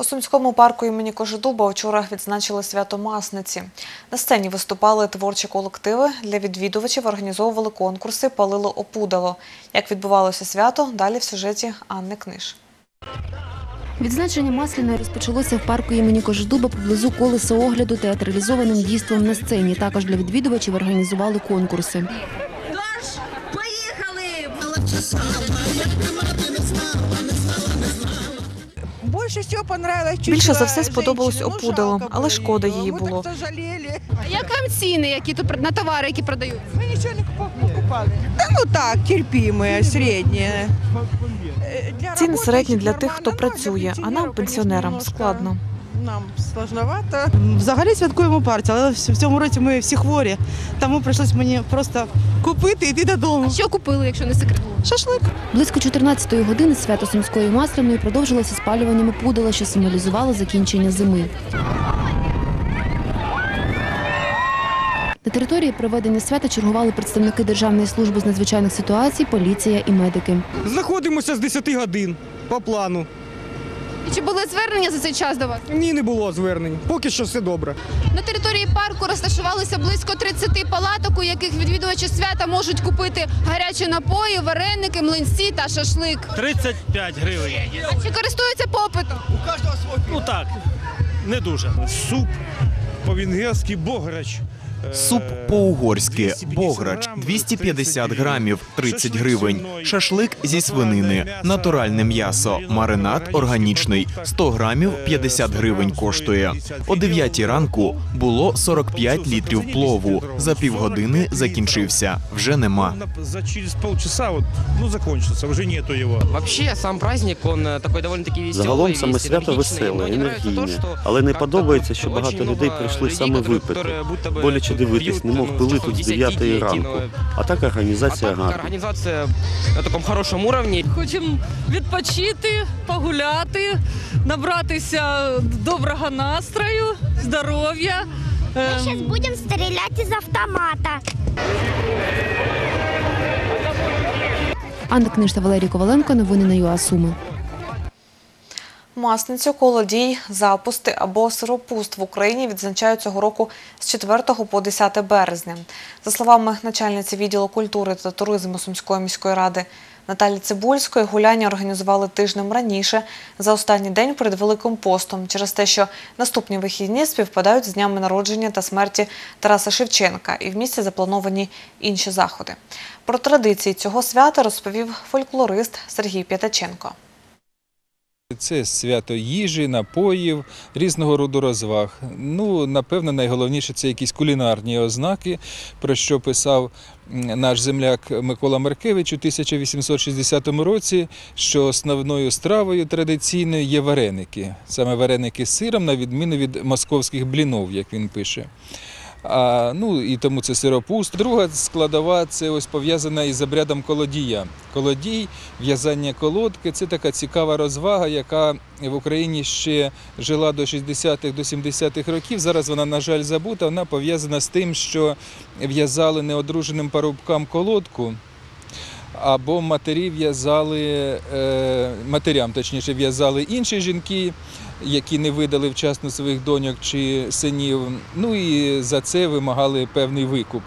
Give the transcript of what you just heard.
У Сумському парку імені Кожедуба вчора відзначили свято Масниці. На сцені виступали творчі колективи. Для відвідувачів організовували конкурси «Палило опудало». Як відбувалося свято, далі в сюжеті Анни Книж. Відзначення Масляної розпочалося в парку імені Кожедуба поблизу колеса огляду театралізованим дійством на сцені. Також для відвідувачів організували конкурси. Тож, поїхали! Більше за было все сподобалось женщину. Ну, опудало, жалко але было шкода его. її Мы було. так зажалели. Як вам ціни, які тут на товари, які продають? Мы ничего не покуп- покупали. Да ну так, терпимые, средние. Э, для Ціни работающих середні для тих, хто нормально, но для працює, а нам, пенсионеров, пенсіонерам, конечно, складно. Нам сложновато. Взагалі святкуємо партію, але в цьому році ми всі хворі, тому прийшлось мені просто купити і йти додому. Що купили, якщо не секрет? Шашлик. Близько 14-ї години свято Сумської Масляної продовжилося спалюванням опудала, що символізувало закінчення зими. На території проведення свята чергували представники Державної служби з надзвичайних ситуацій, поліція і медики. Знаходимося з 10 годин по плану. І чи були звернення за цей час до вас? Ні, не було звернень. Поки що все добре. На території парку розташувалося близько 30 палаток, у яких відвідувачі свята можуть купити гарячі напої, вареники, млинці та шашлик. 35 гривень. А чи користуються попитом? Ну так, не дуже. Суп по-венгерськи бограч. Е, Суп по-угорськи 250 бограч грам, 250 грамів 30 Шашлик гривень. свиной. Шашлик зі свинини, Натуральне м'ясо. натуральне м'ясо, маринад органічний 100 грамів 50 гривень коштує. О 9 ранку було 45 літрів плову. За півгодини закінчився. Вже нема. За через полчаса вот, ну, закончился, уже нету его. Вообще, сам праздник, он е, такой довольно-таки веселый. Загалом саме весь свято энергичный, веселе, но не нравится енергійне, то, що але не как-то подобається, що очень багато много людей прийшли людей, саме которые- випити. которые будто бы Боляче тут дивитись, немов ну, пили тут з 10 9 ранку. ну, А так організація гарна. організація на такому хорошому уровні. Хочемо відпочити, погуляти, набратися доброго настрою, здоров'я. Ем, Сейчас будем стрелять из автомата. Анна Книжта, Валерій Коваленко. Новини на ЮА Суми. Масницю, колодій, запусти або сиропуст в Україні відзначають цього року з 4 по 10 березня. За словами начальниці відділу культури та туризму Сумської міської ради Наталі Цибульської, гуляння організували тижнем раніше, за останній день перед Великим постом, через те, що наступні вихідні співпадають з днями народження та смерті Тараса Шевченка, і в місті заплановані інші заходи. Про традиції цього свята розповів фольклорист Сергій П'ятаченко. Це свято їжі, напоїв, різного роду розваг. Ну, напевно, найголовніше це якісь кулінарні ознаки, про що писав наш земляк Микола Маркевич у 1860 році, що основною стравою традиційною є вареники. Саме вареники з сиром, на відміну від московських блінов, як він пише. А, ну і тому це сиропуст. Друга складова це ось пов'язана із обрядом колодія. Колодій, в'язання колодки це така цікава розвага, яка в Україні ще жила до 60-х, до 70-х років. Зараз вона, на жаль, забута. Вона пов'язана з тим, що в'язали неодруженим парубкам колодку. Або матері в'язали е, матерям, точніше, в'язали інші жінки, які не видали вчасно своїх доньок чи синів. Ну і за це вимагали певний викуп.